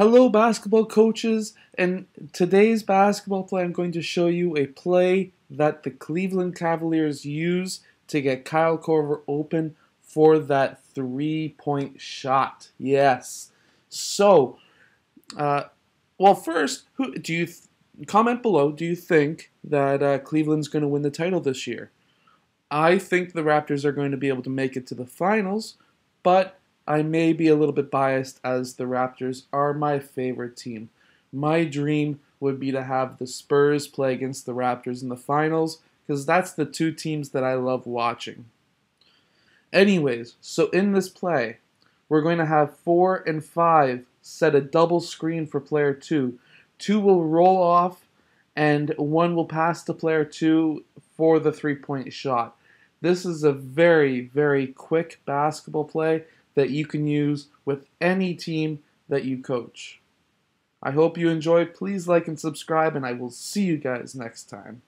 Hello, basketball coaches. In today's basketball play, I'm going to show you a play that the Cleveland Cavaliers use to get Kyle Korver open for that three point shot. Yes. So, uh, well, first, who do you comment below? Do you think that uh, Cleveland's going to win the title this year? I think the Raptors are going to be able to make it to the finals, but I may be a little bit biased as the Raptors are my favorite team. My dream would be to have the Spurs play against the Raptors in the finals because that's the two teams that I love watching. Anyways, so in this play, we're going to have four and five set a double screen for player two. Two will roll off, and one will pass to player two for the three point shot. This is a very, very quick basketball play that you can use with any team that you coach. I hope you enjoyed. Please like and subscribe, and I will see you guys next time.